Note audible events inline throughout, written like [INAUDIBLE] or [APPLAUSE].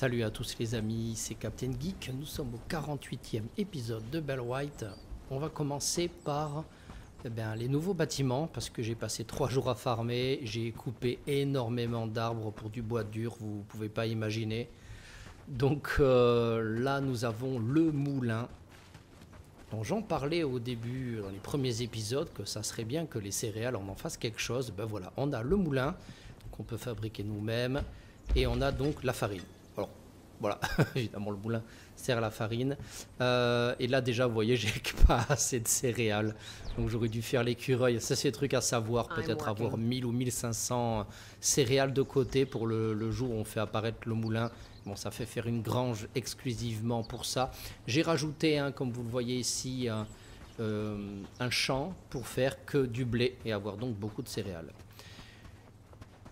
Salut à tous les amis, c'est Captain Geek. Nous sommes au 48e épisode de Bell White. On va commencer par eh bien, les nouveaux bâtiments parce que j'ai passé trois [LAUGHS] jours à farmer. J'ai coupé énormément d'arbres pour du bois dur, vous ne pouvez pas imaginer. Donc euh, là, nous avons le moulin. J'en parlais au début, dans les premiers épisodes, que ça serait bien que les céréales en en fassent quelque chose. Ben voilà, on a le moulin qu'on peut fabriquer nous-mêmes et on a donc la farine. Voilà, [LAUGHS] évidemment le moulin sert à la farine. Euh, et là déjà, vous voyez, j'ai [LAUGHS] pas assez de céréales. Donc j'aurais dû faire l'écureuil. Ça, c'est des trucs à savoir. Peut-être avoir 1000 ou 1500 céréales de côté pour le, le jour où on fait apparaître le moulin. Bon, ça fait faire une grange exclusivement pour ça. J'ai rajouté, hein, comme vous le voyez ici, un, euh, un champ pour faire que du blé et avoir donc beaucoup de céréales.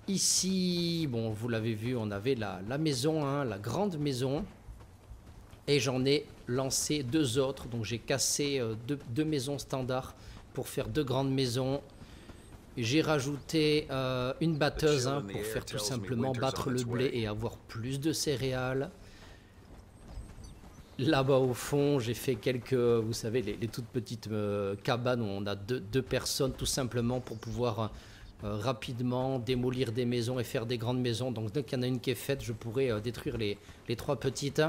Ici, bon, vous l'avez vu, on avait la, maison, hein, la grande maison. Et j'en ai lancé deux autres. Donc j'ai cassé euh, deux, maisons standards pour faire deux grandes maisons. J'ai rajouté euh, une batteuse hein, pour faire tout simplement battre le blé et avoir plus de céréales. Là-bas au fond, j'ai fait quelques, vous savez, les, toutes petites euh, cabanes où on a deux, personnes tout simplement pour pouvoir rapidement démolir des maisons et faire des grandes maisons. Donc dès qu'il y en a une qui est faite, je pourrais euh, détruire les, trois petites.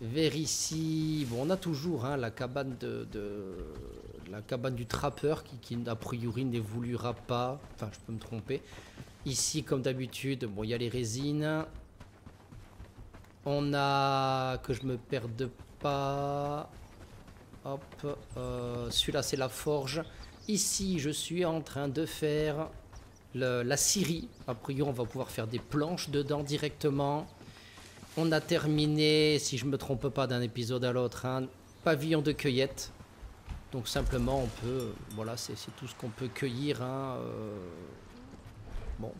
Vers ici, bon, on a toujours hein, la cabane de, la cabane du trappeur qui, qui a priori n'évoluera pas. Enfin, je peux me tromper. Ici, comme d'habitude, bon, il y a les résines. On a que je me perde pas. Hop, euh, celui-là c'est la forge. Ici, je suis en train de faire la scierie. A priori, on va pouvoir faire des planches dedans directement. On a terminé, si je me trompe pas d'un épisode à l'autre, un pavillon de cueillette. Donc simplement, on peut, voilà, c'est tout ce qu'on peut cueillir. Hein, euh, bon,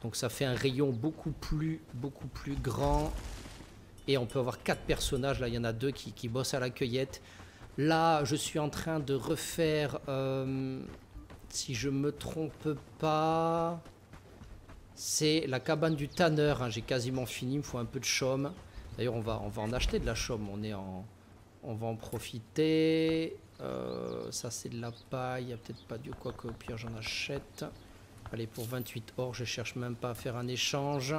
donc ça fait un rayon beaucoup plus, beaucoup plus grand. Et on peut avoir quatre personnages. Là, il y en a deux qui bossent à la cueillette. Là, je suis en train de refaire, euh, si je me trompe pas, c'est la cabane du tanneur. Hein. J'ai quasiment fini, il me faut un peu de chaume. D'ailleurs, on va, on va en acheter de la chaume. On, est en, on va en profiter. Euh, ça, c'est de la paille. Il n'y a peut-être pas du quoi que au pire, j'en achète. Allez, pour 28 or, je cherche même pas à faire un échange.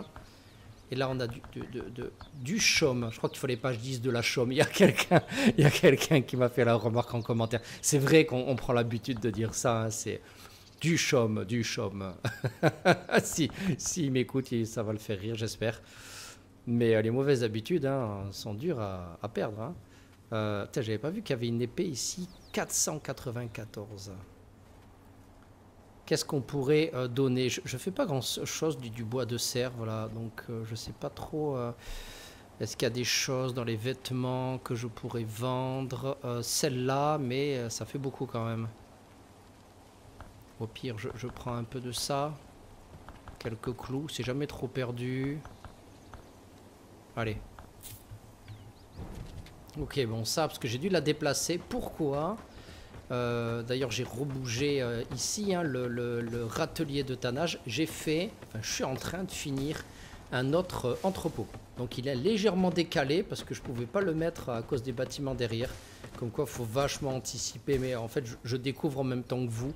Et là, on a du, de, de, de, du chaume. Je crois qu'il pas que je dise de la chaume. Il y a quelqu'un [LAUGHS] quelqu qui m'a fait la remarque en commentaire. C'est vrai qu'on prend l'habitude de dire ça. Hein, c'est du chaume, du chaume. [LAUGHS] si si m'écoute, ça va le faire rire, j'espère. Mais euh, les mauvaises habitudes hein, sont dures à, à perdre. Hein. Euh, J'avais pas vu qu'il y avait une épée ici, 494 qu'est-ce qu'on pourrait euh, donner? Je ne fais pas grand-chose du, du, bois de cerf, voilà, donc euh, je ne sais pas trop... Euh, Est-ce qu'il y a des choses dans les vêtements que je pourrais vendre? Celle-là, mais ça fait beaucoup quand même. Au pire, je, je, prends un peu de ça. Quelques clous, c'est jamais trop perdu. Allez. Ok, bon ça, parce que j'ai dû la déplacer. Pourquoi? Euh, D'ailleurs, j'ai rebougé euh, ici hein, le, râtelier de tannage. J'ai fait, enfin, je suis en train de finir un autre euh, entrepôt. Donc, il est légèrement décalé parce que je ne pouvais pas le mettre à cause des bâtiments derrière. Comme quoi, faut vachement anticiper. Mais en fait, je, découvre en même temps que vous.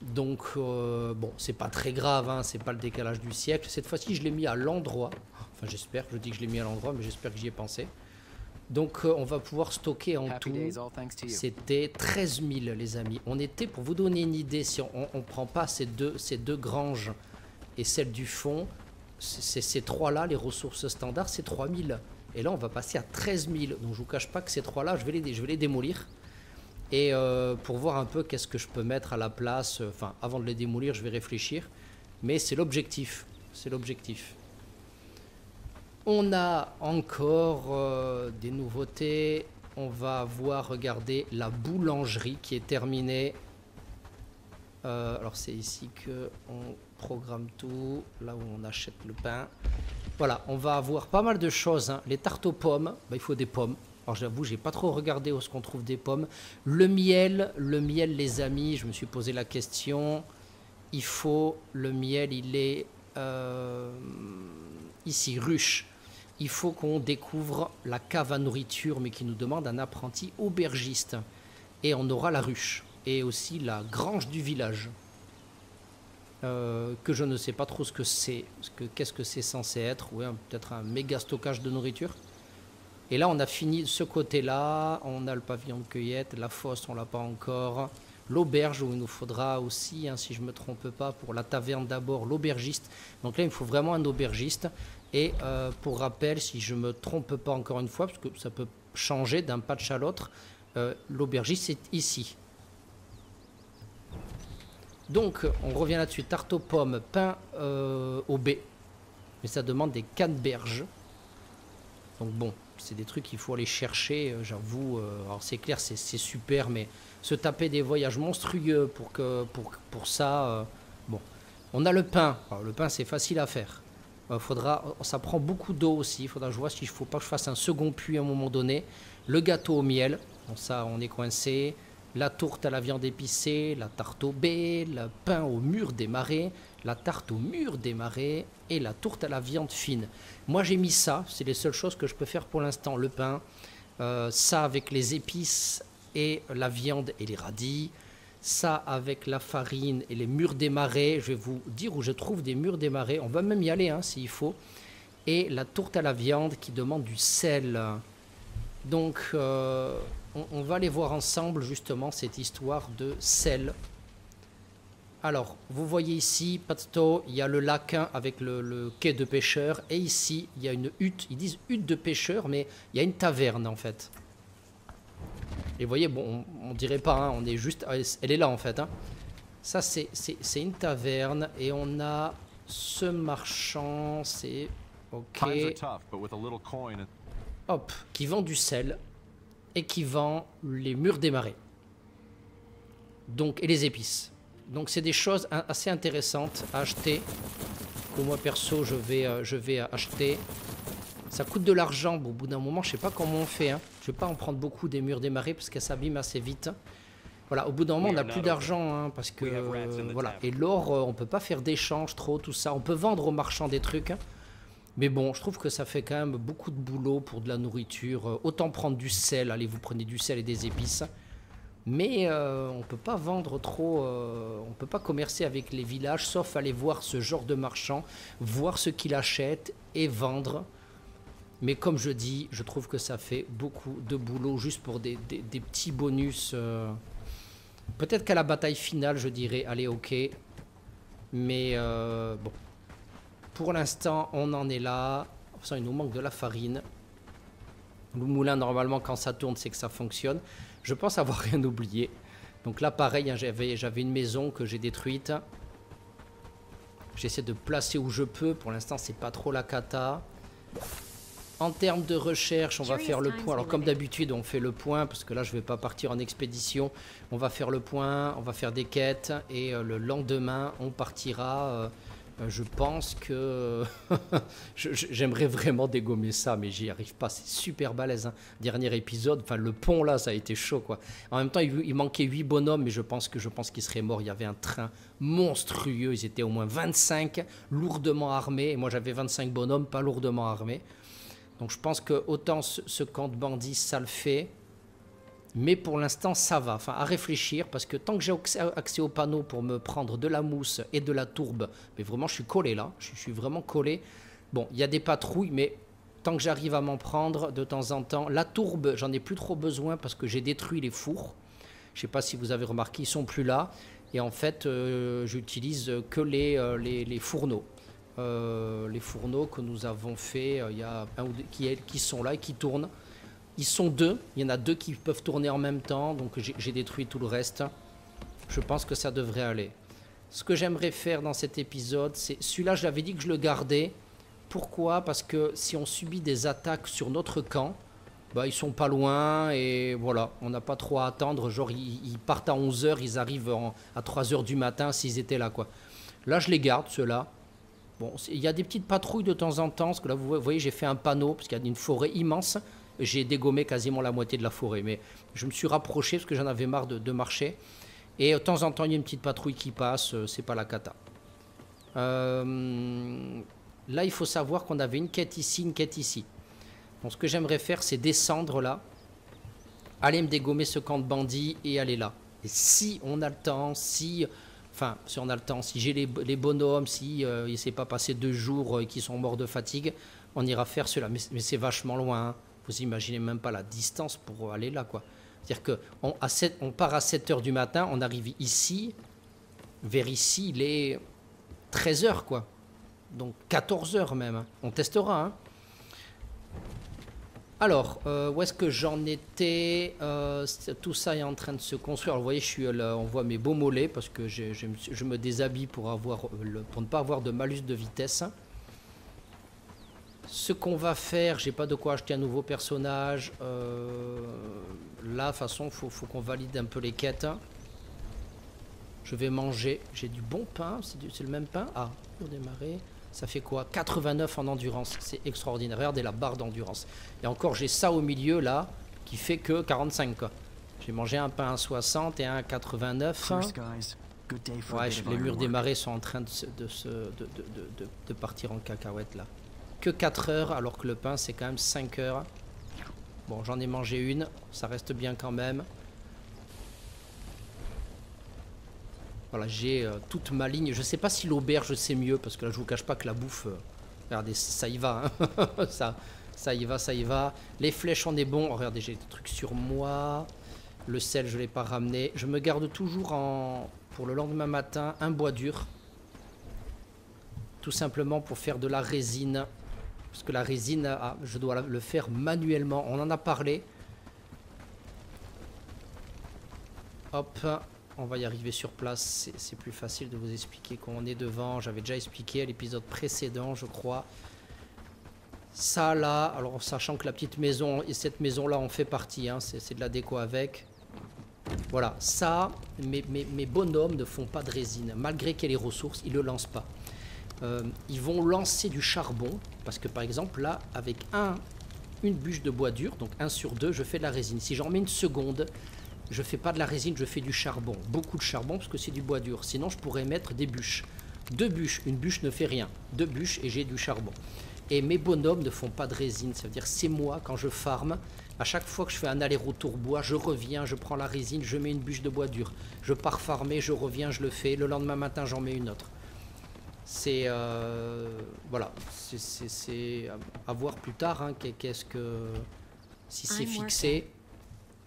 Donc, bon, c'est pas très grave, hein, c'est pas le décalage du siècle. Cette fois-ci, je l'ai mis à l'endroit. Enfin, j'espère, je dis que je l'ai mis à l'endroit, mais j'espère que j'y ai pensé. Donc euh, on va pouvoir stocker en tout, c'était 13 000 les amis. On était, pour vous donner une idée, si on ne prend pas ces deux, ces deux granges et celle du fond, c'est ces trois-là, les ressources standards, c'est 3 000. Et là on va passer à 13 000. Donc je ne vous cache pas que ces trois-là, je, vais les, je vais les démolir. Et euh, pour voir un peu qu'est-ce que je peux mettre à la place, enfin avant de les démolir, je vais réfléchir. Mais c'est l'objectif, c'est l'objectif. On a encore euh, des nouveautés. On va avoir, regardez, la boulangerie qui est terminée. Euh, alors c'est ici que on programme tout, là où on achète le pain. Voilà, on va avoir pas mal de choses. Hein. Les tartes aux pommes, bah, il faut des pommes. Alors j'avoue, j'ai pas trop regardé où est-ce trouve des pommes. Le miel, le miel, les amis, je me suis posé la question. Il faut le miel, il est euh, ici, ruche. Il faut qu'on découvre la cave à nourriture, mais qui nous demande un apprenti aubergiste. Et on aura la ruche. Et aussi la grange du village. Euh, que je ne sais pas trop ce que c'est. Qu'est-ce que c'est censé être Ouais, peut-être un méga stockage de nourriture. Et là, on a fini ce côté-là. On a le pavillon de cueillette. La fosse, on l'a pas encore. L'auberge, où il nous faudra aussi, hein, si je ne me trompe pas, pour la taverne d'abord, l'aubergiste. Donc là, il faut vraiment un aubergiste. Et euh, pour rappel, si je ne me trompe pas encore une fois, parce que ça peut changer d'un patch à l'autre, euh, l'aubergiste, c'est ici. Donc, on revient là-dessus. Tarte aux pommes, pain euh, au B. Mais ça demande des canneberges. Donc bon, c'est des trucs qu'il faut aller chercher, j'avoue. Alors c'est clair, c'est super, mais se taper des voyages monstrueux pour, que, pour, pour ça... Euh, bon, on a le pain. le pain, c'est facile à faire. faudra, ça prend beaucoup d'eau aussi. Il faudra que je vois s'il ne faut pas que je fasse un second puits à un moment donné. Le gâteau au miel. Ça, on est coincé la tourte à la viande épicée, la tarte au baies, le pain au mûr des marais, la tarte au mûr des marais et la tourte à la viande fine. Moi j'ai mis ça, c'est les seules choses que je peux faire pour l'instant, le pain, euh, ça avec les épices et la viande et les radis, ça avec la farine et les mûrs des marais, je vais vous dire où je trouve des mûrs des marais, on va même y aller hein, s'il faut, et la tourte à la viande qui demande du sel. Donc... Euh, on, va aller voir ensemble justement cette histoire de sel. Alors, vous voyez ici, Patto, il y a le lac avec le, quai de pêcheurs, et ici, il y a une hutte, ils disent hutte de pêcheurs, mais il y a une taverne en fait. Et vous voyez, bon, on, dirait pas, hein, on est juste, elle est là en fait. Hein. Ça, c'est une taverne, et on a ce marchand, c'est... Ok. Hop, qui vend du sel et qui vend les murs des marais. Donc, et les épices. Donc c'est des choses assez intéressantes à acheter. Que moi perso je vais, euh, je vais acheter. Ça coûte de l'argent. Bon, au bout d'un moment, je sais pas comment on fait. Hein. Je vais pas en prendre beaucoup des murs des marais parce qu'elles s'abîment assez vite. Voilà, au bout d'un moment, on n'a plus d'argent hein, parce que voilà. Et l'or, euh, on peut pas faire d'échange trop, tout ça. On peut vendre aux marchands des trucs. Hein. Mais bon, je trouve que ça fait quand même beaucoup de boulot pour de la nourriture. Euh, autant prendre du sel, allez, vous prenez du sel et des épices. Mais euh, on ne peut pas vendre trop, euh, on ne peut pas commercer avec les villages, sauf aller voir ce genre de marchand, voir ce qu'il achète et vendre. Mais comme je dis, je trouve que ça fait beaucoup de boulot juste pour des, petits bonus. Peut-être qu'à la bataille finale, je dirais, allez, ok. Mais bon, pour l'instant, on en est là. Enfin, il nous manque de la farine. Le moulin, normalement, quand ça tourne, c'est que ça fonctionne. Je pense avoir [LAUGHS] rien oublié. Donc là, pareil, hein, j'avais une maison que j'ai détruite. J'essaie de placer où je peux. Pour l'instant, c'est pas trop la cata. En termes de recherche, on va faire le point. Alors comme d'habitude, on fait le point parce que là, je vais pas partir en expédition. On va faire le point, on va faire des quêtes et euh, le lendemain, on partira euh, euh, je pense que [LAUGHS] j'aimerais vraiment dégommer ça, mais j'y arrive pas. C'est super balèze. Hein. Dernier épisode, enfin le pont là, ça a été chaud quoi. En même temps, il, manquait 8 bonhommes, mais je pense que je pense qu'ils seraient morts. Il y avait un train monstrueux. Ils étaient au moins 25, lourdement armés. Et moi, j'avais 25 bonhommes, pas lourdement armés. Donc je pense que autant ce, ce camp de bandits, ça le fait. Mais pour l'instant, ça va. Enfin, à réfléchir, parce que tant que j'ai accès au panneau pour me prendre de la mousse et de la tourbe, mais vraiment, je suis collé là. Je suis vraiment collé. Bon, il y a des patrouilles, mais tant que j'arrive à m'en prendre de temps en temps. La tourbe, j'en ai plus trop besoin parce que j'ai détruit les fours. Je ne sais pas si vous avez remarqué, ils sont plus là. Et en fait, euh, j'utilise que les, euh, les, fourneaux. Euh, les fourneaux que nous avons fait, il y a un ou deux, qui, sont là et qui tournent. Ils sont deux. Il y en a deux qui peuvent tourner en même temps. Donc j'ai détruit tout le reste. Je pense que ça devrait aller. Ce que j'aimerais faire dans cet épisode, c'est... Celui-là, j'avais dit que je le gardais. Pourquoi? Parce que si on subit des attaques sur notre camp, bah, ils sont pas loin et voilà, on n'a pas trop à attendre. Genre, ils, partent à 11h, ils arrivent à 3h du matin s'ils étaient là, quoi. Là, je les garde, ceux-là. Il y a des petites patrouilles de temps en temps, parce que là, vous voyez, j'ai fait un panneau, parce qu'il y a une forêt immense j'ai dégommé quasiment la moitié de la forêt. Mais je me suis rapproché parce que j'en avais marre de, marcher. Et de temps en temps, il y a une petite patrouille qui passe, euh, c'est pas la cata. Euh, là, il faut savoir qu'on avait une quête ici, une quête ici. Ce que j'aimerais faire, c'est descendre là, aller me dégommer ce camp de bandits et aller là. Et si on a le temps, si... Enfin, si on a le temps, si j'ai les, bonhommes, si euh, il ne s'est pas passé deux jours et qu'ils sont morts de fatigue, on ira faire cela. Mais, c'est vachement loin. Hein. Vous imaginez même pas la distance pour aller là. C'est-à-dire qu'on on part à 7 heures du matin, on arrive ici, vers ici, il est 13 heures, quoi. Donc 14 heures même. Hein. On testera. Hein. Alors, euh, où est-ce que j'en étais euh, Tout ça est en train de se construire. vous voyez, je suis là, on voit mes beaux mollets parce que je, me déshabille pour, ne pas avoir de malus de vitesse. Ce qu'on va faire, j'ai pas de quoi acheter un nouveau personnage. Euh, là, de toute façon, il faut, qu'on valide un peu les quêtes. Je vais manger. J'ai du bon pain. C'est le même pain? Ah, pour démarrer. Ça fait quoi? 89 en endurance. C'est extraordinaire. Regardez la barre d'endurance. Et encore, j'ai ça au milieu, là, qui fait que 45. J'ai mangé un pain à 60 et un à 89. Ouais, les murs des marais sont en train de, de, de, de partir en cacahuète, là que 4 heures, alors que le pain, c'est quand même 5 heures. Bon, j'en ai mangé une, ça reste bien quand même. Voilà, j'ai euh, toute ma ligne. Je sais pas si l'auberge c'est mieux, parce que là je vous cache pas que la bouffe, euh, regardez, ça y va, hein. [LAUGHS] ça, ça y va, ça y va. Les flèches on est bon. regardez, j'ai des trucs sur moi. Le sel, je l'ai pas ramené. Je me garde toujours en, pour le lendemain matin un bois dur. Tout simplement pour faire de la résine parce que la résine, ah, je dois le faire manuellement. On en a parlé. Hop, on va y arriver sur place. C'est plus facile de vous expliquer qu'on est devant. J'avais déjà expliqué à l'épisode précédent, je crois. Ça là, alors sachant que la petite maison et cette maison là en fait partie, hein, c'est de la déco avec. Voilà, ça, mes, mes bonhommes ne font pas de résine. Malgré qu'il y ait les ressources, ils ne le lancent pas. Euh, ils vont lancer du charbon, parce que par exemple là, avec un, une bûche de bois dur, donc 1 sur 2, je fais de la résine. Si j'en mets une seconde, je fais pas de la résine, je fais du charbon. Beaucoup de charbon, parce que c'est du bois dur. Sinon, je pourrais mettre des bûches. Deux bûches, une bûche ne fait rien. Deux bûches et j'ai du charbon. Et mes bonhommes ne font pas de résine, ça veut dire c'est moi quand je farme. À chaque fois que je fais un aller-retour bois, je reviens, je prends la résine, je mets une bûche de bois dur. Je pars farmer, je reviens, je le fais. Le lendemain matin, j'en mets une autre. C'est euh, voilà, c'est à voir plus tard. Hein, qu'est-ce que si c'est fixé.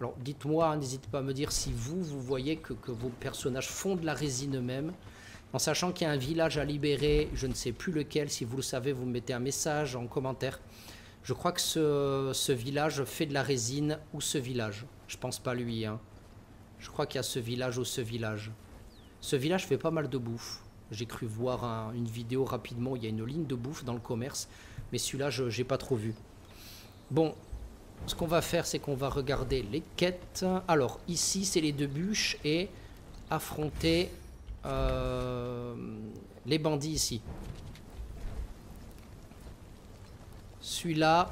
Alors dites-moi, hein, n'hésitez pas à me dire si vous vous voyez que, vos personnages font de la résine eux-mêmes. En sachant qu'il y a un village à libérer, je ne sais plus lequel. Si vous le savez, vous mettez un message en commentaire. Je crois que ce, ce village fait de la résine ou ce village. Je pense pas lui. Hein. Je crois qu'il y a ce village ou ce village. Ce village fait pas mal de bouffe. J'ai cru voir une vidéo rapidement, il y a une ligne de bouffe dans le commerce, mais celui-là, je n'ai pas trop vu. Bon, ce qu'on va faire, c'est qu'on va regarder les quêtes. Alors, ici, c'est les deux bûches et affronter euh, les bandits ici. Celui-là,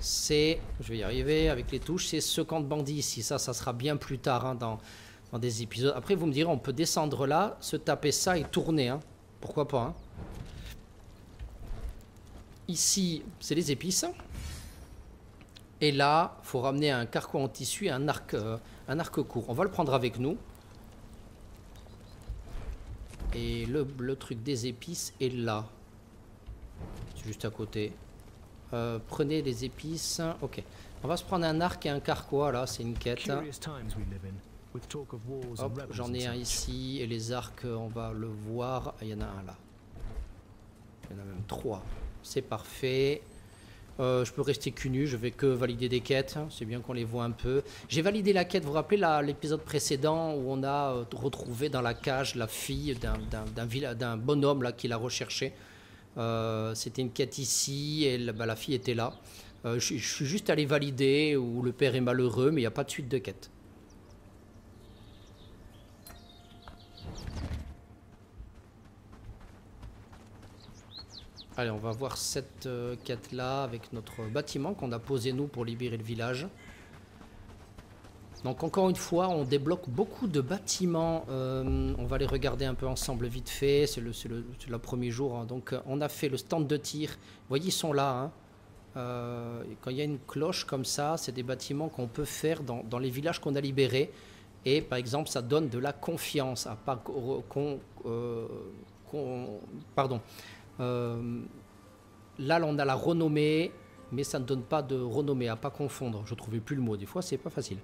c'est, je vais y arriver avec les touches, c'est ce camp de bandits ici. Ça, ça sera bien plus tard hein, dans, des épisodes. Après, vous me direz, on peut descendre là, se taper ça et tourner. Hein. Pourquoi pas hein. Ici, c'est les épices. Et là, faut ramener un carquois en tissu et un arc, euh, un arc court. On va le prendre avec nous. Et le, le truc des épices est là. C'est juste à côté. Euh, prenez les épices. Ok. On va se prendre un arc et un carquois là, c'est une quête. Hop, j'en ai un ici, et les arcs, on va le voir. Ah, il y en a un là. Il y en a même trois. C'est parfait. Euh, je peux rester cul nu, je vais que valider des quêtes, c'est bien qu'on les voit un peu. J'ai validé la quête, vous vous rappelez l'épisode précédent où on a euh, retrouvé dans la cage la fille d'un bonhomme là qui l'a recherché. Euh, c'était une quête ici et bah, la fille était là. je, suis juste allé valider où le père est malheureux mais il n'y a pas de suite de quête. Allez, on va voir cette euh, quête-là avec notre bâtiment qu'on a posé nous pour libérer le village. Donc encore une fois, on débloque beaucoup de bâtiments. Euh, on va les regarder un peu ensemble vite fait. C'est le, le, le, premier jour. Hein. Donc on a fait le stand de tir. Vous voyez, ils sont là. Hein. Euh, quand il y a une cloche comme ça, c'est des bâtiments qu'on peut faire dans, dans les villages qu'on a libérés. Et par exemple, ça donne de la confiance. À euh, pardon. Là, on a la renommée mais ça ne donne pas de renommée, à pas confondre. Je trouvais plus le mot, des fois c'est pas facile.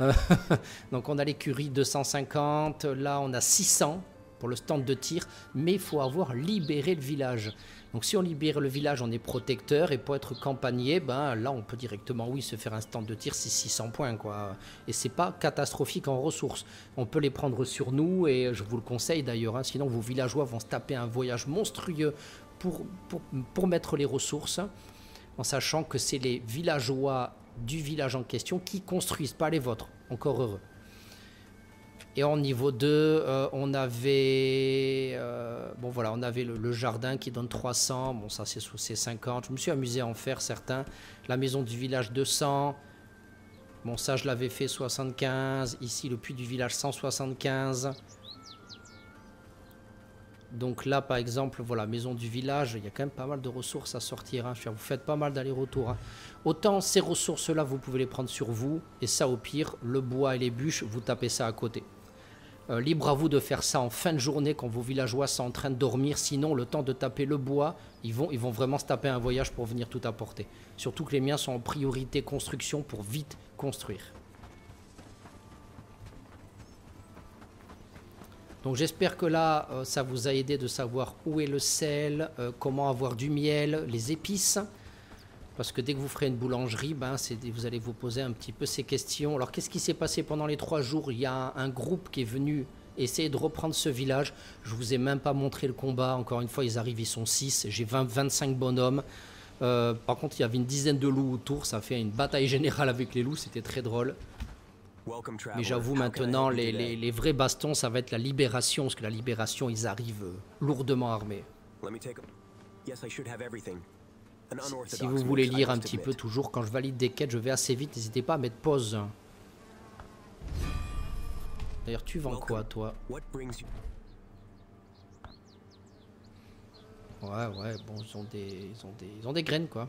Euh, [LAUGHS] donc on a l'écurie 250, là on a 600 pour le stand de tir, mais il faut avoir libéré le village. Donc si on libère le village, on est protecteur, et pour être campagnier, ben là on peut directement, oui, se faire un stand de tir, c'est 600 points, quoi. Et c'est pas catastrophique en ressources. On peut les prendre sur nous, et je vous le conseille d'ailleurs, hein, sinon vos villageois vont se taper un voyage monstrueux pour, pour, pour mettre les ressources en sachant que c'est les villageois du village en question qui construisent, pas les vôtres. Encore heureux. Et en niveau 2, euh, on avait euh, bon voilà, on avait le, jardin qui donne 300. Bon ça c'est c'est 50. Je me suis amusé à en faire certains. La maison du village 200. Bon ça je l'avais fait 75. Ici le puits du village 175. Donc là, par exemple, voilà, maison du village, il y a quand même pas mal de ressources à sortir. Hein. Vous faites pas mal d'allers-retours. Hein. Autant ces ressources-là, vous pouvez les prendre sur vous, et ça, au pire, le bois et les bûches, vous tapez ça à côté. Euh, libre à vous de faire ça en fin de journée quand vos villageois sont en train de dormir. Sinon, le temps de taper le bois, ils vont, ils vont vraiment se taper un voyage pour venir tout apporter. Surtout que les miens sont en priorité construction pour vite construire. Donc j'espère que là, euh, ça vous a aidé de savoir où est le sel, euh, comment avoir du miel, les épices. Parce que dès que vous ferez une boulangerie, ben, vous allez vous poser un petit peu ces questions. Alors qu'est-ce qui s'est passé pendant les trois jours? Il y a un, groupe qui est venu essayer de reprendre ce village. Je vous ai même pas montré le combat. Encore une fois, ils arrivent, ils sont 6. J'ai 25 bonhommes. Euh, par contre, il y avait une dizaine de loups autour. Ça fait une bataille générale avec les loups. C'était très drôle. Mais j'avoue maintenant, les, vrais bastons, ça va être la libération, parce que la libération, ils arrivent euh, lourdement armés. Si vous voulez lire un petit peu toujours, quand je valide des quêtes, je vais assez vite, n'hésitez pas à mettre pause. D'ailleurs, tu vends quoi, toi Ouais, ouais, bon, ils ont des, ils ont des, ils ont des graines, quoi.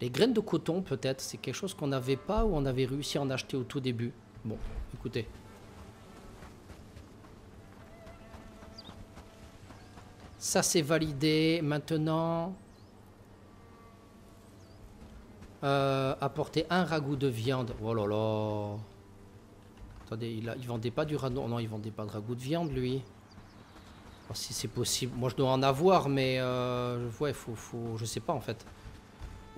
Les graines de coton, peut-être, c'est quelque chose qu'on n'avait pas ou on avait réussi à en acheter au tout début. Bon, écoutez. Ça, c'est validé. Maintenant, euh, apporter un ragoût de viande. Oh là là. Attendez, il, a, vendait pas du ragoût. Non, il vendait pas de ragoût de viande, lui. Oh, si c'est possible. Moi, je dois en avoir, mais euh, ouais, faut, faut, je sais pas en fait.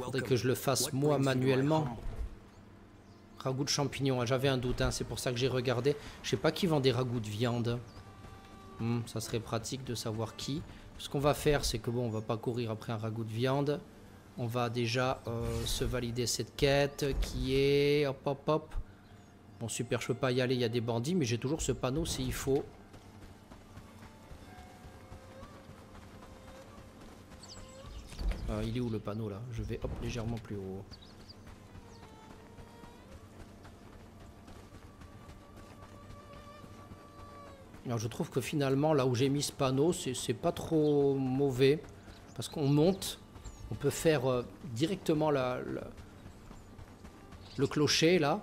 Faudrait que je le fasse moi manuellement. Ragoût de champignons, hein, j'avais un doute, hein, c'est pour ça que j'ai regardé. Je sais pas qui vend des ragoûts de viande. Hmm, ça serait pratique de savoir qui. Ce qu'on va faire, c'est que bon, on va pas courir après un ragoût de viande. On va déjà euh, se valider cette quête qui est... Hop, hop, hop. Bon, super, je peux pas y aller, il y a des bandits, mais j'ai toujours ce panneau s'il faut. Euh, il est où le panneau là? Je vais hop légèrement plus haut. Alors je trouve que finalement là où j'ai mis ce panneau c'est pas trop mauvais parce qu'on monte, on peut faire euh, directement le clocher là.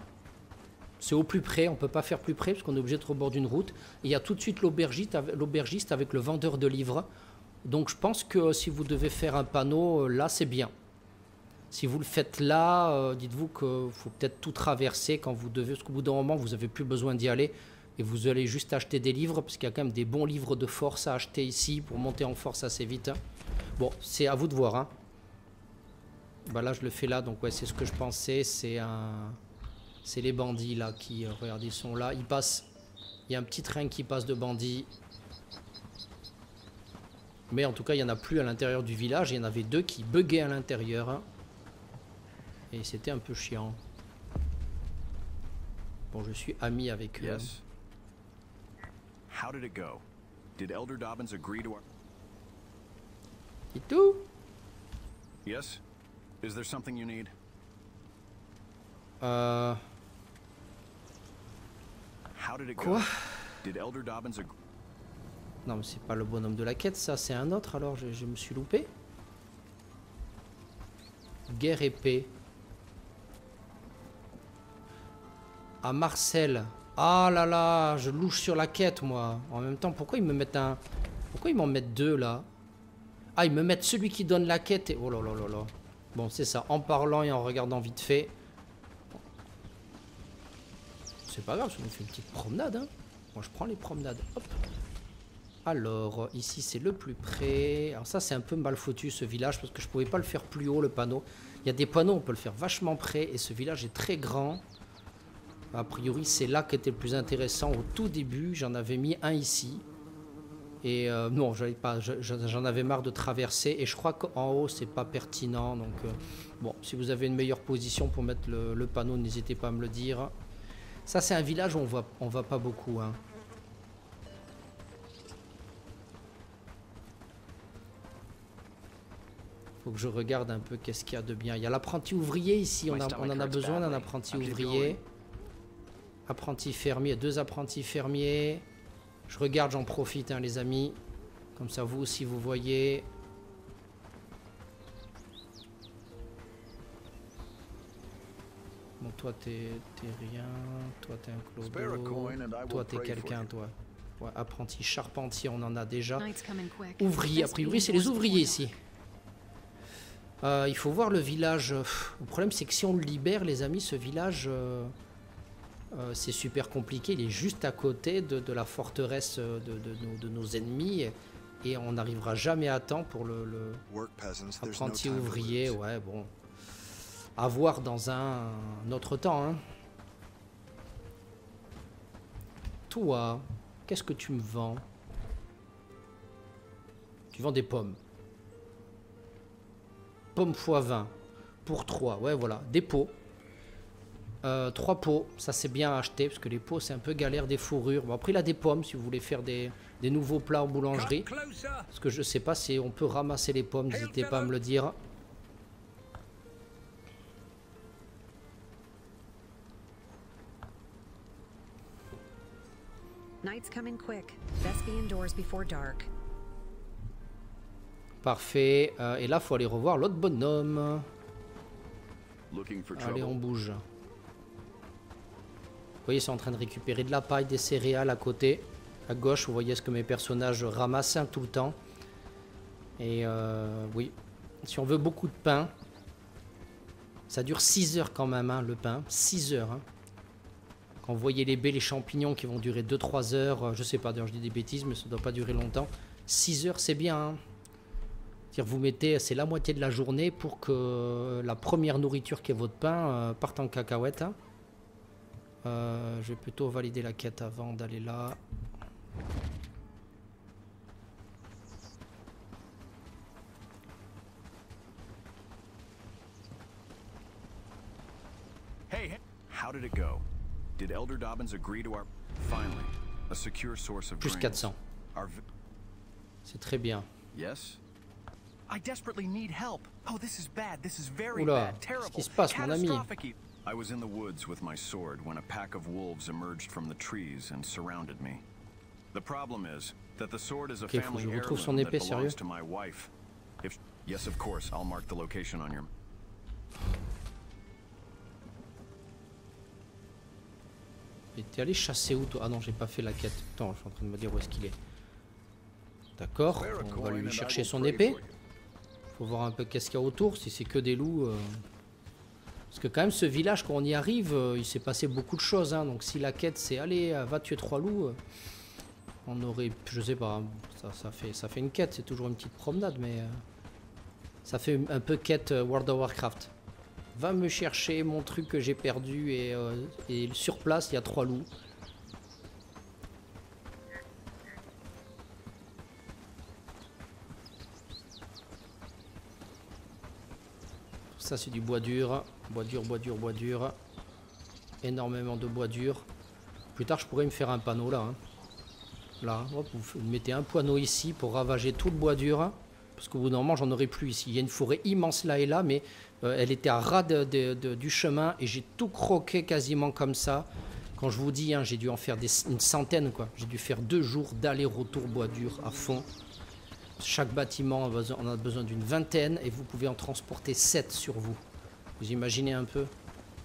C'est au plus près, on peut pas faire plus près parce qu'on est obligé de reborder une route. il y a tout de suite l'aubergiste avec le vendeur de livres. Donc je pense que si vous devez faire un panneau, euh, là c'est bien. Si vous le faites là, euh, dites-vous qu'il faut peut-être tout traverser quand vous devez, parce qu'au bout d'un moment, vous n'avez plus besoin d'y aller et vous allez juste acheter des livres, parce qu'il y a quand même des bons livres de force à acheter ici pour monter en force assez vite. Bon, c'est à vous de voir. Hein. Bah là, je le fais là, donc ouais, c'est ce que je pensais. C'est un, c'est les bandits là qui, euh, regardez, ils sont là. Ils passent. Il y a un petit train qui passe de bandits. Mais en tout cas, il n'y en a plus à l'intérieur du village. Il y en avait deux qui buguaient à l'intérieur. Et c'était un peu chiant. Bon, je suis ami avec eux. Yes. How did it go? Did Elder Dobbins agree to our... Et tout? Yes. Is there something you need? Euh... Quoi? Non, mais c'est pas le bonhomme de la quête, ça, c'est un autre, alors je, je me suis loupé. Guerre épée. À Marcel. Ah là là, je louche sur la quête, moi. En même temps, pourquoi ils me mettent un... Pourquoi ils m'en mettent deux, là? Ah, ils me mettent celui qui donne la quête et... Oh là là là là. Bon, c'est ça. En parlant et en regardant vite fait. C'est pas grave, nous fait une petite promenade. Hein. Moi, je prends les promenades. Alors, ici, c'est le plus près. Alors ça, c'est un peu mal foutu, ce village, parce que je pouvais pas le faire plus haut, le panneau. Il y a des panneaux, on peut le faire vachement près, et ce village est très grand. A priori, c'est là qui était le plus intéressant au tout début. J'en avais mis un ici. Et euh, non, j'en avais marre de traverser. Et je crois qu'en haut, c'est pas pertinent. Donc, euh, bon, si vous avez une meilleure position pour mettre le, panneau, n'hésitez pas à me le dire. Ça, c'est un village où on va, on va pas beaucoup. Hein. Faut que je regarde un peu qu'est-ce qu'il y a de bien. Il y a l'apprenti ouvrier ici. On, on en a besoin d'un apprenti ouvrier. Apprenti fermier, deux apprentis fermiers. Je regarde, j'en profite, hein, les amis. Comme ça, vous aussi, vous voyez. Bon, toi, t'es rien. Toi, t'es un clodo. Toi, t'es quelqu'un, toi. apprenti charpentier, on en a déjà. Ouvrier, a priori, c'est les ouvriers ici. Euh, il faut voir le village. Le problème, c'est que si on le libère, les amis, ce village... Euh, euh, c'est super compliqué. Il est juste à côté de, la forteresse de, nos, ennemis et on n'arrivera jamais à temps pour le, apprenti ouvrier. Ouais, bon. À voir dans un, autre temps. Hein. Toi, qu'est-ce que tu me vends? Tu vends des pommes. Pommes x 20 pour 3. Ouais, voilà. Des pots. Euh, trois pots, ça c'est bien à acheter parce que les pots c'est un peu galère des fourrures. Bon, après il a des pommes si vous voulez faire des, nouveaux plats en boulangerie. Ce que je sais pas si on peut ramasser les pommes, n'hésitez pas à me le dire. Parfait. Euh, et là, faut aller revoir l'autre bonhomme. Allez, on bouge. Vous voyez, c'est en train de récupérer de la paille, des céréales à côté. À gauche, vous voyez ce que mes personnages ramassent tout le temps. Et euh, oui, si on veut beaucoup de pain, ça dure 6 heures quand même, hein, le pain. 6 heures. Hein. Quand vous voyez les baies, les champignons qui vont durer 2-3 heures, euh, je sais pas, d'ailleurs je dis des bêtises, mais ça ne doit pas durer longtemps. 6 heures, c'est bien. Hein. dire vous mettez, c'est la moitié de la journée pour que la première nourriture qui est votre pain euh, parte en cacahuète. Hein. Euh, je vais plutôt valider la quête avant d'aller là. Hey, how did it go? Did Elder Dobbins agree to our finally a secure source of Plus 400. C'est très bien. Yes? I desperately need help. Oh, this is bad. This is very bad. Terrible. Qu'est-ce qui se passe, mon ami? I was in the woods with my sword when a pack of wolves emerged from the trees and surrounded me. The problem is that the sword is a okay, family heirloom that belongs sérieux? to my wife. If yes, of course, I'll mark the location on your. T'es allé chasser où toi? Ah non, j'ai pas fait la quête. Attends, je suis en train de me dire où est-ce qu'il est. D'accord, on va lui chercher son épée. Faut voir un peu qu'est-ce qu'il y a autour. Si c'est que des loups. Euh... Parce que quand même ce village quand on y arrive, euh, il s'est passé beaucoup de choses. Hein. Donc si la quête c'est allez euh, va tuer trois loups, euh, on aurait, je sais pas, ça, fait, ça fait une quête, c'est toujours une petite promenade, mais ça fait un peu quête World of Warcraft. Va me chercher mon truc que j'ai perdu et sur place il y a trois loups. Ça c'est du bois dur. Bois dur, bois dur, bois dur. Énormément de bois dur. Plus tard, je pourrais me faire un panneau là. Hein. Là, vous mettez un panneau ici pour ravager tout le bois dur. Parce qu'au bout d'un moment, j'en aurai plus ici. Il y a une forêt immense là et là, mais euh, elle était à ras du chemin et j'ai tout croqué quasiment comme ça. Quand je vous dis, hein, j'ai dû en faire une centaine. J'ai dû faire deux jours d'aller-retour bois dur à fond. Chaque bâtiment, on a besoin d'une vingtaine et vous pouvez en transporter 7 sur vous. Vous imaginez un peu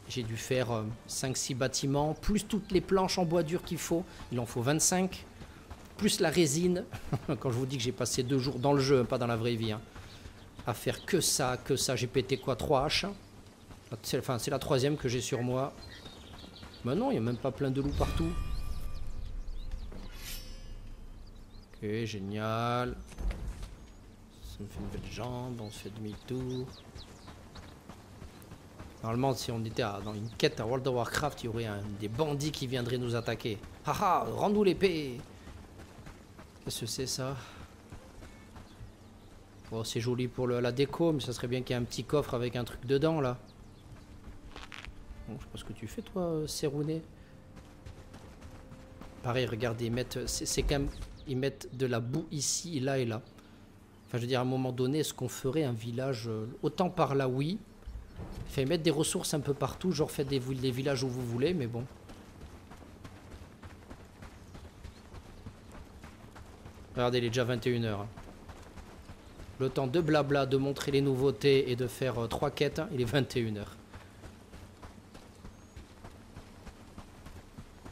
J'ai dû faire 5-6 euh, bâtiments, plus toutes les planches en bois dur qu'il faut. Il en faut 25. Plus la résine. [LAUGHS] Quand je vous dis que j'ai passé deux jours dans le jeu, pas dans la vraie vie. Hein, à faire que ça, que ça. J'ai pété quoi 3 haches Enfin, c'est la troisième que j'ai sur moi. Mais non, il n'y a même pas plein de loups partout. Ok, génial. Ça me fait une nouvelle jambe, on se fait demi-tour. Normalement, si on était dans une quête à World of Warcraft, il y aurait des bandits qui viendraient nous attaquer. Haha, rends-nous l'épée Qu'est-ce que c'est ça Bon, c'est joli pour la déco, mais ça serait bien qu'il y ait un petit coffre avec un truc dedans, là. Bon, je sais pas ce que tu fais, toi, euh. Pareil, regardez, ils mettent... C'est quand même... Ils mettent de la boue ici, là et là. Enfin, je veux dire, à un moment donné, est-ce qu'on ferait un village... Euh, autant par là, oui. Fait mettre des ressources un peu partout, genre faites des, villages où vous voulez, mais bon. Regardez, il est déjà 21h. Hein. Le temps de blabla, de montrer les nouveautés et de faire euh, trois quêtes, hein, il est 21h.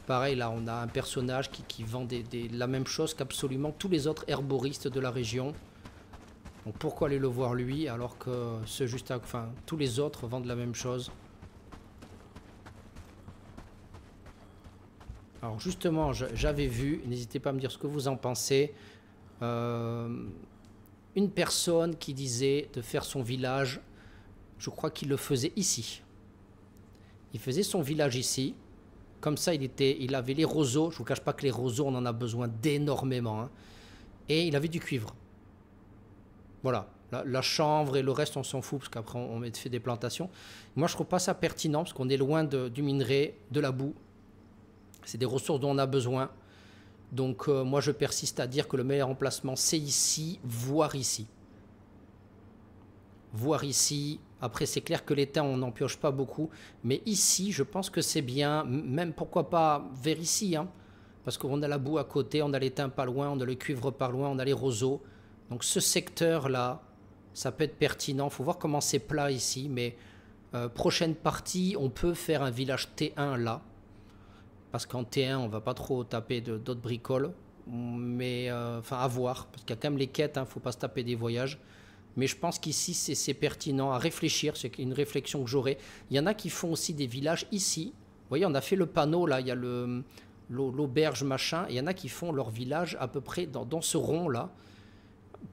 Pareil, là, on a un personnage qui, vend des, la même chose qu'absolument tous les autres herboristes de la région. Donc pourquoi aller le voir lui alors que ce juste enfin, tous les autres vendent la même chose Alors justement, j'avais vu, n'hésitez pas à me dire ce que vous en pensez, euh, une personne qui disait de faire son village, je crois qu'il le faisait ici. Il faisait son village ici, comme ça il, était, il avait les roseaux, je ne vous cache pas que les roseaux on en a besoin d'énormément, hein. et il avait du cuivre. Voilà. La, chanvre et le reste, on s'en fout parce qu'après, on, met fait des plantations. Moi, je trouve pas ça pertinent parce qu'on est loin du minerai, de la boue. C'est des ressources dont on a besoin. Donc, euh, moi, je persiste à dire que le meilleur emplacement, c'est ici, voire ici. Voire ici. Après, c'est clair que l'étain, on n'en pioche pas beaucoup. Mais ici, je pense que c'est bien. Même, pourquoi pas, vers ici. Hein, parce qu'on a la boue à côté, on a l'étain pas loin, on a le cuivre pas loin, on a les roseaux. Donc ce secteur-là, ça peut être pertinent. Il faut voir comment c'est plat ici. Mais euh, prochaine partie, on peut faire un village T1 là. Parce qu'en T1, on va pas trop taper d'autres bricoles. Mais euh, enfin, à voir. Parce qu'il y a quand même les quêtes, il hein, ne faut pas se taper des voyages. Mais je pense qu'ici, c'est pertinent à réfléchir. C'est une réflexion que j'aurai. Il y en a qui font aussi des villages ici. Vous voyez, on a fait le panneau là. Il y a l'auberge machin. Il y en a qui font leur village à peu près dans, dans ce rond là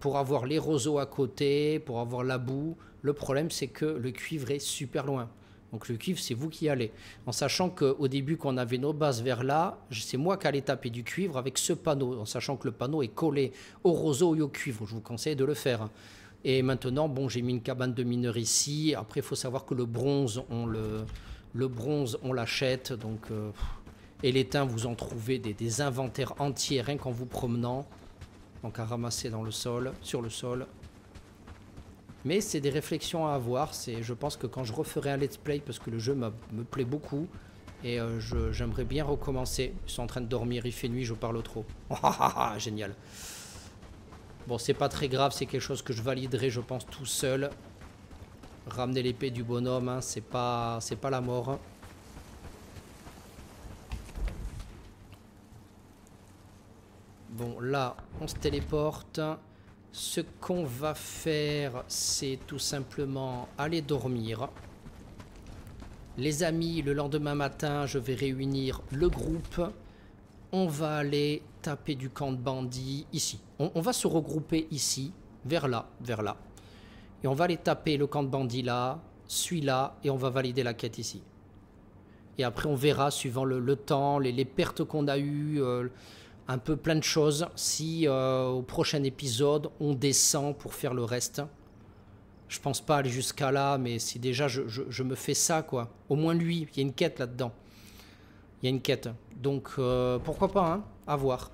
pour avoir les roseaux à côté, pour avoir la boue. Le problème, c'est que le cuivre est super loin. Donc le cuivre, c'est vous qui allez. En sachant qu'au début, quand on avait nos bases vers là, c'est moi qui allais taper du cuivre avec ce panneau, en sachant que le panneau est collé au roseau et au cuivre. Je vous conseille de le faire. Et maintenant, bon, j'ai mis une cabane de mineurs ici. Après, il faut savoir que le bronze, on le, le bronze, on l'achète. Donc, euh, et l'étain, vous en trouvez des, des inventaires entiers rien qu'en vous promenant donc à ramasser dans le sol, sur le sol. Mais c'est des réflexions à avoir. Je pense que quand je referai un let's play, parce que le jeu me plaît beaucoup, et euh, j'aimerais bien recommencer. Je suis en train de dormir, il fait nuit, je parle trop. [LAUGHS] Génial. Bon, c'est pas très grave, c'est quelque chose que je validerai, je pense, tout seul. Ramener l'épée du bonhomme, hein, c'est pas, c'est pas la mort. Bon, là, on se téléporte. Ce qu'on va faire, c'est tout simplement aller dormir. Les amis, le lendemain matin, je vais réunir le groupe. On va aller taper du camp de bandits ici. On, va se regrouper ici, vers là, vers là. Et on va aller taper le camp de bandits là, celui-là, et on va valider la quête ici. Et après, on verra, suivant le, temps, les, pertes qu'on a eues, euh, un peu plein de choses si euh, au prochain épisode on descend pour faire le reste. Je pense pas aller jusqu'à là, mais si déjà je, me fais ça, quoi. Au moins lui, il y a une quête là-dedans. Il y a une quête. Donc euh, pourquoi pas, hein À voir.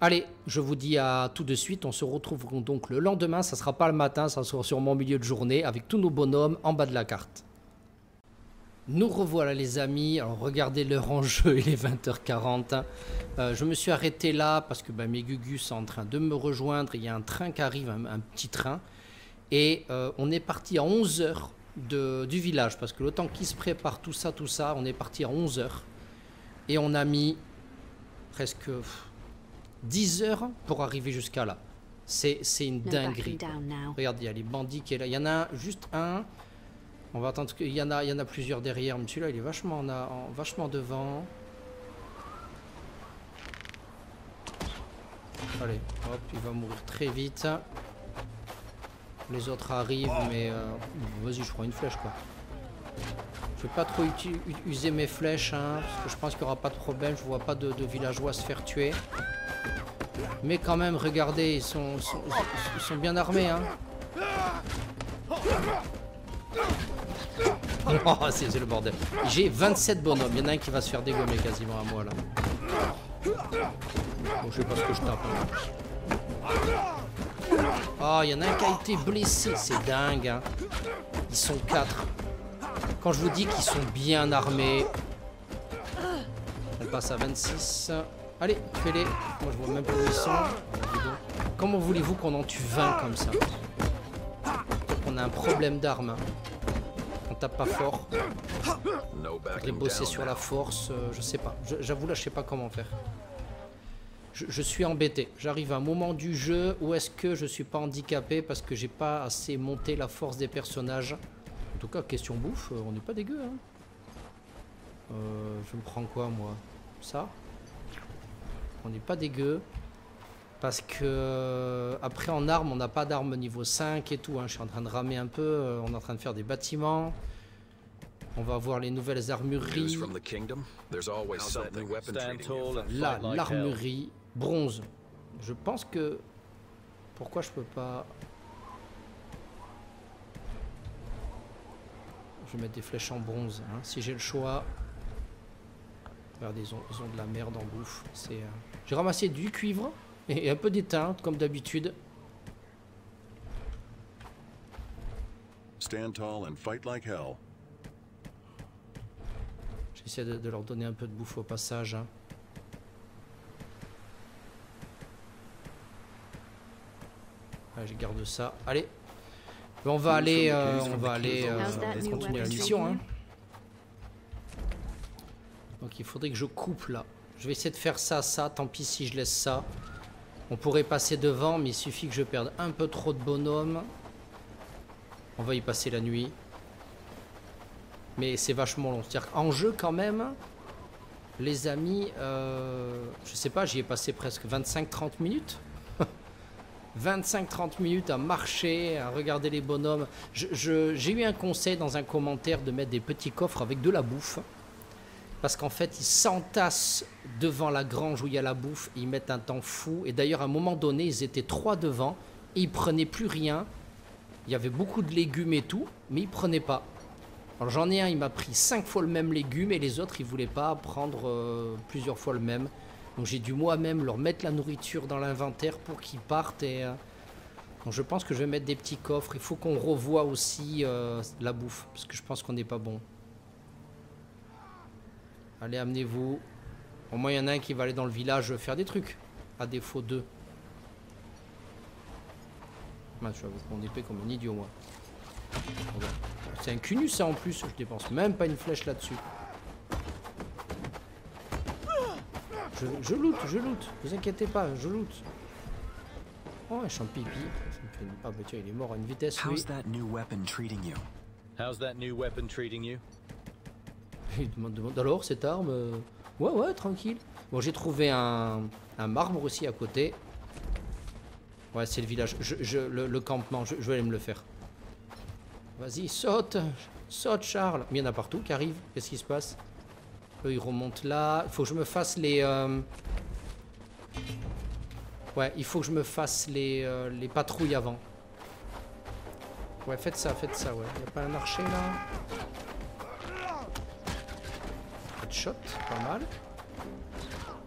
Allez, je vous dis à tout de suite. On se retrouve donc le lendemain. Ça sera pas le matin, ça sera sûrement au milieu de journée avec tous nos bonhommes en bas de la carte. Nous revoilà les amis, alors regardez l'heure en jeu, il est 20h40. Euh, je me suis arrêté là parce que ben, mes gugus sont en train de me rejoindre, il y a un train qui arrive, un, petit train. Et euh, on est parti à 11h du village parce que le temps qui se prépare tout ça, tout ça, on est parti à 11h. Et on a mis presque 10 heures pour arriver jusqu'à là. C'est une dinguerie. Regardez, il y a les bandits qui est là. Il y en a juste un on va attendre qu'il y en a, a plusieurs derrière. Mais celui-là, il est vachement, en, vachement devant. Allez, hop, il va mourir très vite. Les autres arrivent, mais euh, vas-y, je prends une flèche quoi. Je vais pas trop user mes flèches, hein, parce que je pense qu'il n'y aura pas de problème. Je vois pas de, villageois se faire tuer. Mais quand même, regardez, ils sont, ils sont bien armés. Hein. [LAUGHS] Oh, c'est le bordel. J'ai 27 bonhommes. Il y en a un qui va se faire dégommer quasiment à moi là. Bon, je sais pas ce que je tape. Oh, il y en a un qui a été blessé. C'est dingue. Hein. Ils sont 4. Quand je vous dis qu'ils sont bien armés. On passe à 26. Allez, fais-les. Moi, je vois même pas où ils sont. Comment voulez-vous qu'on en tue 20 comme ça? On a un problème d'armes. Hein tape pas fort. Faudrait bosser sur la force, euh, je sais pas. J'avoue là, je sais pas comment faire. Je, suis embêté. J'arrive à un moment du jeu où est-ce que je suis pas handicapé parce que j'ai pas assez monté la force des personnages. En tout cas, question bouffe, euh, on n'est pas dégueu. Hein. Euh, je me prends quoi moi? Ça? On n'est pas dégueu. Parce que après en armes, on n'a pas d'armes niveau 5 et tout. Hein. Je suis en train de ramer un peu. On est en train de faire des bâtiments. On va voir les nouvelles armureries. Là, l'armurerie bronze. Je pense que... Pourquoi je peux pas... Je vais mettre des flèches en bronze. Hein. Si j'ai le choix... Regardez, ils ont, de la merde en bouffe. Euh, j'ai ramassé du cuivre et un peu d'étain, comme d'habitude. Stand tall and fight like hell. J'essaie de, leur donner un peu de bouffe au passage. Hein. je garde ça. Allez. On va aller, euh, on va aller euh, continuer la mission. Hein. Donc il faudrait que je coupe là. Je vais essayer de faire ça, ça. Tant pis si je laisse ça. On pourrait passer devant, mais il suffit que je perde un peu trop de bonhommes. On va y passer la nuit. Mais c'est vachement long. C'est-à-dire en jeu quand même, les amis, euh, je sais pas, j'y ai passé presque 25-30 minutes. [LAUGHS] 25-30 minutes à marcher, à regarder les bonhommes. J'ai eu un conseil dans un commentaire de mettre des petits coffres avec de la bouffe. Parce qu'en fait, ils s'entassent devant la grange où il y a la bouffe. Ils mettent un temps fou. Et d'ailleurs, à un moment donné, ils étaient trois devant. Et ils prenaient plus rien. Il y avait beaucoup de légumes et tout. Mais ils prenaient pas. Alors j'en ai un, il m'a pris 5 fois le même légume et les autres, ils voulaient pas prendre euh, plusieurs fois le même. Donc j'ai dû moi-même leur mettre la nourriture dans l'inventaire pour qu'ils partent. Et, euh, Donc je pense que je vais mettre des petits coffres. Il faut qu'on revoie aussi euh, la bouffe, parce que je pense qu'on n'est pas bon. Allez, amenez-vous. Au moins, il y en a un qui va aller dans le village faire des trucs. À défaut d'eux. je vais vous prendre épée comme un idiot, moi. C'est un cunus ça en plus, je dépense même pas une flèche là-dessus. Je, je loot, je loot, vous inquiétez pas, je loot. Oh, un champ pipi. Ah bah tiens, il est mort à une vitesse lui. How's that new weapon treating you? How's that new weapon treating you? Alors cette arme euh, Ouais ouais, tranquille. Bon, j'ai trouvé un, un marbre aussi à côté. Ouais, c'est le village. Je, je, le, campement, je, vais aller me le faire. Vas-y, saute Saute, Charles Mais il y en a partout qui arrivent. Qu'est-ce qui se passe? Eux, ils remontent là. Il faut que je me fasse les... Euh, ouais, il faut que je me fasse les, euh, les patrouilles avant. Ouais, faites ça, faites ça, ouais. Il a pas un archer, là? Headshot, pas mal.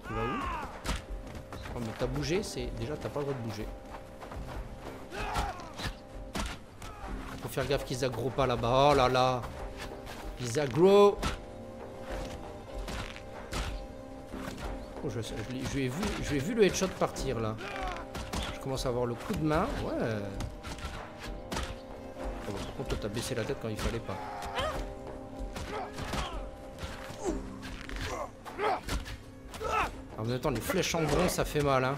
Tu vas où? Oh, mais t'as bougé, c'est... Déjà, t'as pas le droit de bouger. faire gaffe qu'ils aggro pas là-bas. Oh là là Ils aggro. Oh, je, je, vu, je vu le headshot partir là. Je commence à avoir le coup de main. Ouais. Oh, par contre, t'as baissé la tête quand il fallait pas. En même temps, les flèches en bronze, ça fait mal. Hein.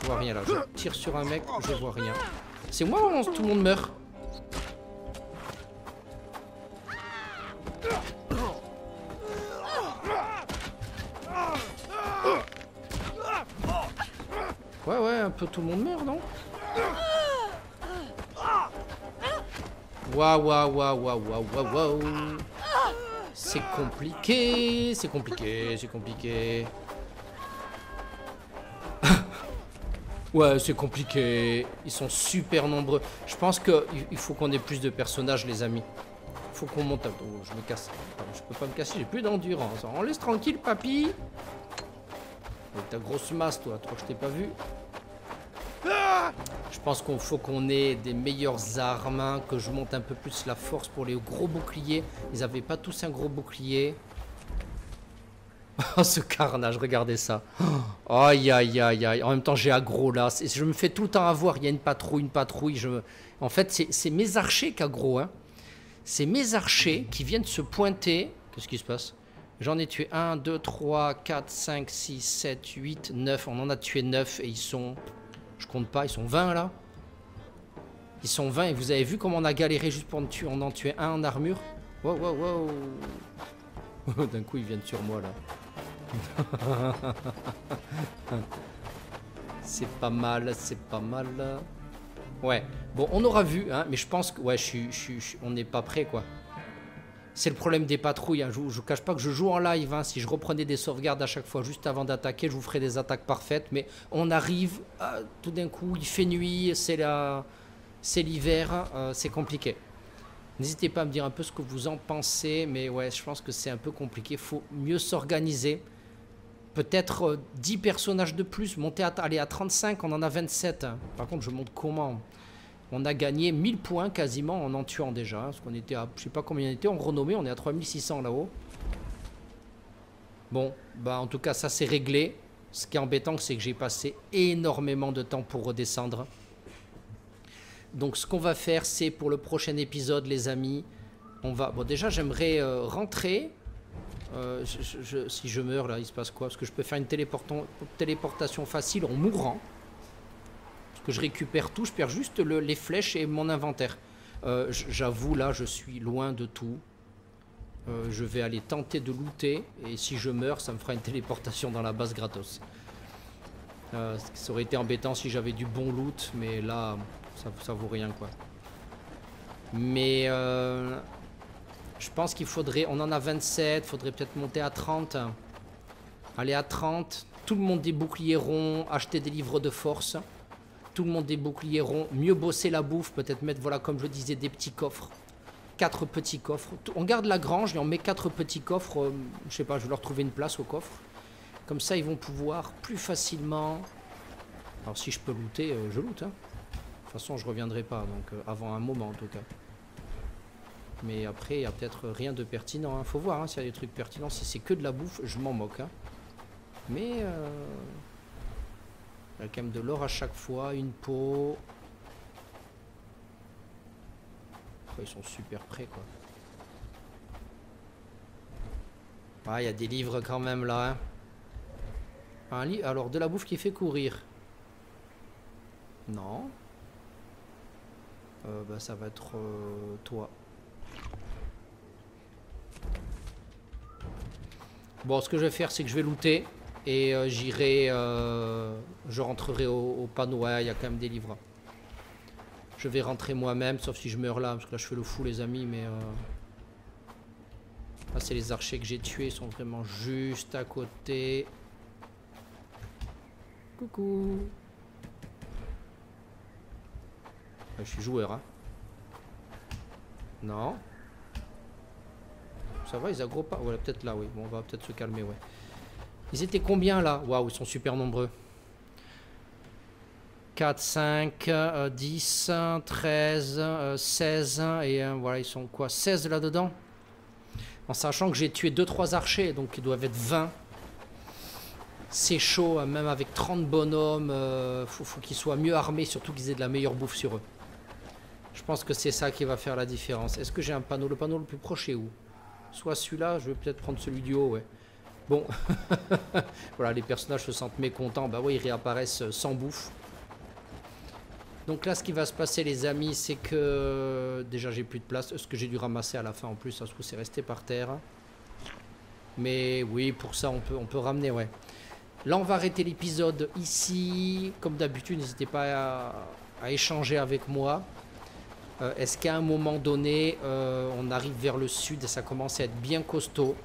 Je vois rien là. Je tire sur un mec, je vois rien. C'est moi ou tout le monde meurt Ouais, ouais, un peu tout le monde meurt, non? Waouh, waouh, waouh, waouh, waouh, waouh. C'est compliqué, c'est compliqué, c'est compliqué. [LAUGHS] ouais, c'est compliqué. Ils sont super nombreux. Je pense qu'il faut qu'on ait plus de personnages, les amis. Il faut qu'on monte... Oh, je me casse. Je peux pas me casser, j'ai plus d'endurance. On laisse tranquille, papy. Avec ta grosse masse, toi. Toi, je t'ai pas vu? Je pense qu'on faut qu'on ait des meilleures armes, hein, que je monte un peu plus la force pour les gros boucliers. Ils avaient pas tous un gros bouclier. [LAUGHS] Oh, ce carnage, regardez ça. Aïe, aïe, aïe, aïe. En même temps, j'ai aggro là. Je me fais tout le temps avoir. Il y a une patrouille, une patrouille. Je... En fait, c'est mes archers qui aggro. Hein. C'est mes archers qui viennent se pointer. Qu'est-ce qui se passe? J'en ai tué 1, 2, 3, 4, 5, 6, 7, 8, 9. On en a tué 9 et ils sont je compte pas, ils sont 20 là. Ils sont 20 et vous avez vu comment on a galéré juste pour en tuer, un en armure? Wow, wow, wow. [LAUGHS] D'un coup, ils viennent sur moi là. [LAUGHS] c'est pas mal, c'est pas mal. Ouais, bon, on aura vu, hein, mais je pense que, ouais, je suis, on n'est pas prêt quoi. C'est le problème des patrouilles. Hein. Je ne vous cache pas que je joue en live. Hein. Si je reprenais des sauvegardes à chaque fois juste avant d'attaquer, je vous ferais des attaques parfaites. Mais on arrive, tout d'un coup, il fait nuit, c'est la... l'hiver, euh, c'est compliqué. N'hésitez pas à me dire un peu ce que vous en pensez. Mais ouais, je pense que c'est un peu compliqué. Il faut mieux s'organiser. Peut-être 10 euh, personnages de plus. Monter à, aller à 35, on en a 27. Hein. Par contre, je monte comment? On a gagné 1000 points quasiment en en tuant déjà. Hein, parce qu'on était à, je sais pas combien on était, en renommé, on est à 3600 là-haut. Bon, bah en tout cas ça c'est réglé. Ce qui est embêtant c'est que j'ai passé énormément de temps pour redescendre. Donc ce qu'on va faire c'est pour le prochain épisode les amis, on va... Bon déjà j'aimerais euh, rentrer. Euh, si je meurs là il se passe quoi? Parce que je peux faire une téléportation facile en mourant que je récupère tout, je perds juste les flèches et mon inventaire. Euh, j'avoue, là, je suis loin de tout. Euh, je vais aller tenter de looter, et si je meurs, ça me fera une téléportation dans la base gratos. Euh, ça aurait été embêtant si j'avais du bon loot, mais là, ça, ça vaut rien, quoi. Mais je pense qu'il faudrait... On en a 27, faudrait peut-être monter à 30. Aller à 30, tout le monde des boucliers ronds, acheter des livres de force tout le monde des boucliers ronds, mieux bosser la bouffe, peut-être mettre, voilà, comme je disais, des petits coffres. Quatre petits coffres. On garde la grange et on met quatre petits coffres. Euh, je sais pas, je vais leur trouver une place au coffre. Comme ça, ils vont pouvoir plus facilement... Alors, si je peux looter, euh, je loot. Hein. De toute façon, je reviendrai pas, donc euh, avant un moment en tout cas. Mais après, il n'y a peut-être rien de pertinent. Hein. Faut voir hein, s'il y a des trucs pertinents. Si c'est que de la bouffe, je m'en moque. Hein. Mais... Il y a quand même de l'or à chaque fois, une peau. ils sont super prêts quoi. Ah, il y a des livres quand même là. Hein. Un lit, alors de la bouffe qui fait courir. Non. Euh, bah ça va être euh, toi. Bon, ce que je vais faire, c'est que je vais looter. Et euh, j'irai, euh, je rentrerai au, panneau. il y a quand même des livres. Je vais rentrer moi-même, sauf si je meurs là, parce que là je fais le fou les amis, mais... Euh... Là c'est les archers que j'ai tués, ils sont vraiment juste à côté. Coucou Je suis joueur, hein. Non. Ça va, ils aggro pas Voilà, peut-être là, oui. Bon, on va peut-être se calmer, ouais. Ils étaient combien là? Waouh, ils sont super nombreux. 4, 5, 10, 13, 16 et voilà, ils sont quoi 16 là-dedans? En sachant que j'ai tué 2-3 archers, donc ils doivent être 20. C'est chaud, hein, même avec 30 bonhommes, euh, faut, faut qu'ils soient mieux armés, surtout qu'ils aient de la meilleure bouffe sur eux. Je pense que c'est ça qui va faire la différence. Est-ce que j'ai un panneau? Le panneau le plus proche est où? Soit celui-là, je vais peut-être prendre celui du haut, ouais. Bon, [LAUGHS] voilà, les personnages se sentent mécontents. Bah oui, ils réapparaissent sans bouffe. Donc là, ce qui va se passer, les amis, c'est que déjà j'ai plus de place. Ce que j'ai dû ramasser à la fin en plus, ça se trouve c'est resté par terre. Mais oui, pour ça, on peut, ramener, ouais. Là, on va arrêter l'épisode ici. Comme d'habitude, n'hésitez pas à, échanger avec moi. Euh, est-ce qu'à un moment donné, euh, on arrive vers le sud et ça commence à être bien costaud?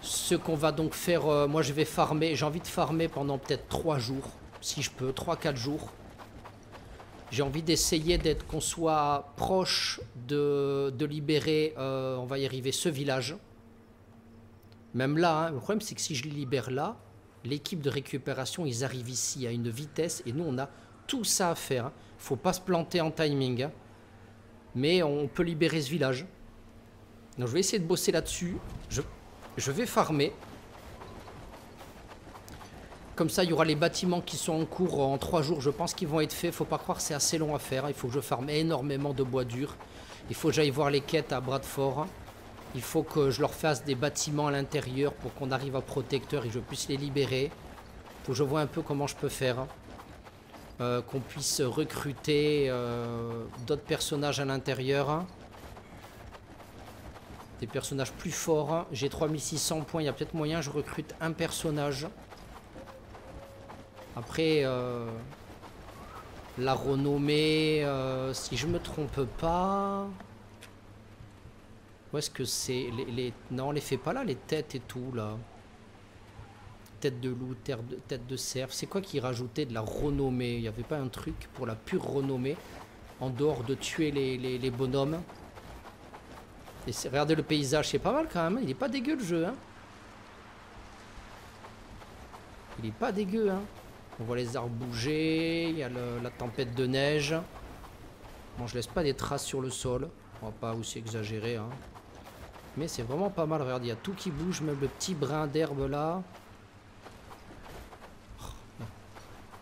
Ce qu'on va donc faire, euh, moi je vais farmer, j'ai envie de farmer pendant peut-être 3 jours, si je peux, 3-4 jours. J'ai envie d'essayer d'être qu'on soit proche de, libérer, on va y arriver, ce village. Même là, hein, le problème c'est que si je libère là, l'équipe de récupération, ils arrivent ici à une vitesse et nous on a tout ça à faire. Hein. faut pas se planter en timing. Hein. Mais on peut libérer ce village. Donc je vais essayer de bosser là-dessus. Je, je vais farmer. Comme ça, il y aura les bâtiments qui sont en cours en trois jours. Je pense qu'ils vont être faits. Faut pas croire que c'est assez long à faire. Il faut que je farme énormément de bois dur. Il faut que j'aille voir les quêtes à Bradford. Il faut que je leur fasse des bâtiments à l'intérieur pour qu'on arrive à protecteur et que je puisse les libérer. Il faut que je vois un peu comment je peux faire. Euh, qu'on puisse recruter euh, d'autres personnages à l'intérieur. Des personnages plus forts. J'ai 3600 points, il y a peut-être moyen, je recrute un personnage. Après, euh, la renommée, si je me trompe pas... Où est-ce que c'est les, Non, on les fait pas là, les têtes et tout, là. Tête de loup, tête de cerf. C'est quoi qui rajoutait de la renommée? Il n'y avait pas un truc pour la pure renommée, en dehors de tuer les, bonhommes? Regardez le paysage, c'est pas mal quand même. Il est pas dégueu le jeu, hein. Il est pas dégueu, hein. On voit les arbres bouger, il y a la tempête de neige. Bon, je laisse pas des traces sur le sol. On va pas aussi exagérer, hein. Mais c'est vraiment pas mal. Regarde, il y a tout qui bouge, même le petit brin d'herbe là. Oh,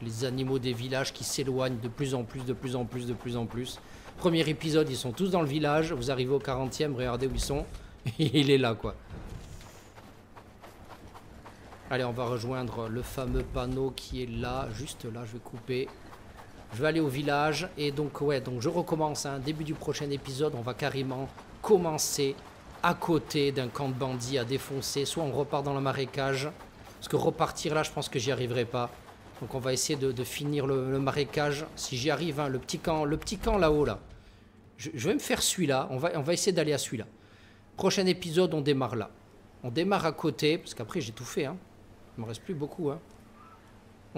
les animaux des villages qui s'éloignent de plus en plus, de plus en plus, de plus en plus. Premier épisode, ils sont tous dans le village. Vous arrivez au 40e, regardez où ils sont. [LAUGHS] il est là, quoi. Allez, on va rejoindre le fameux panneau qui est là, juste là. Je vais couper. Je vais aller au village. Et donc, ouais, donc je recommence. Hein, début du prochain épisode, on va carrément commencer à côté d'un camp de bandits à défoncer. Soit on repart dans le marécage. Parce que repartir là, je pense que j'y arriverai pas. Donc on va essayer de, finir le, marécage. Si j'y arrive, hein, le petit camp, le petit camp là-haut là. Je, vais me faire celui-là. On va, on va essayer d'aller à celui-là. Prochain épisode, on démarre là. On démarre à côté, parce qu'après j'ai tout fait. Hein. Il me reste plus beaucoup. Hein.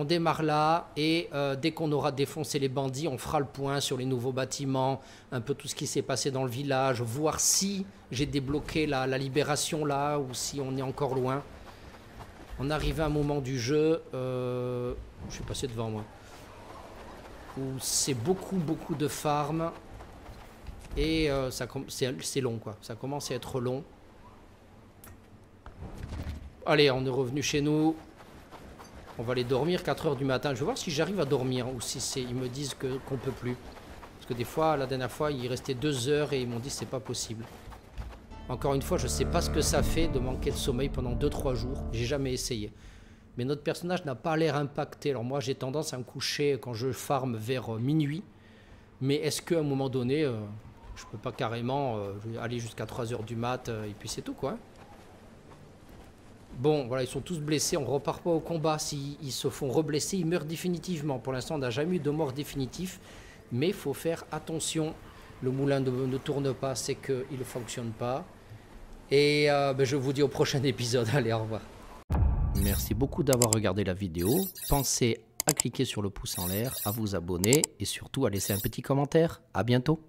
On démarre là et euh, dès qu'on aura défoncé les bandits, on fera le point sur les nouveaux bâtiments, un peu tout ce qui s'est passé dans le village, voir si j'ai débloqué la, libération là ou si on est encore loin. On arrive à un moment du jeu, euh, je suis passé devant moi, où c'est beaucoup beaucoup de farm et euh, c'est long quoi, ça commence à être long. Allez, on est revenu chez nous. On va aller dormir 4 heures du matin. Je vais voir si j'arrive à dormir ou si ils me disent qu'on peut plus. Parce que des fois, la dernière fois, il restait 2 heures et ils m'ont dit c'est pas possible. Encore une fois, je sais pas ce que ça fait de manquer de sommeil pendant 2-3 jours. J'ai jamais essayé. Mais notre personnage n'a pas l'air impacté. Alors moi, j'ai tendance à me coucher quand je farme vers euh, minuit. Mais est-ce qu'à un moment donné, euh, je peux pas carrément euh, aller jusqu'à 3 heures du mat et puis c'est tout quoi hein Bon, voilà, ils sont tous blessés. On repart pas au combat. S'ils se font reblesser, ils meurent définitivement. Pour l'instant, on n'a jamais eu de mort définitif. Mais il faut faire attention. Le moulin ne, tourne pas, c'est qu'il ne fonctionne pas. Et euh, ben, je vous dis au prochain épisode. [LAUGHS] Allez, au revoir. Merci beaucoup d'avoir regardé la vidéo. Pensez à cliquer sur le pouce en l'air, à vous abonner et surtout à laisser un petit commentaire. À bientôt.